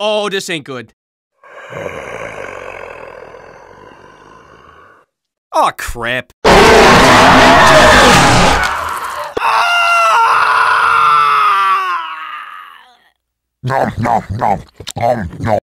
Oh, this ain't good. Oh, crap. Nom nom nom nom nom.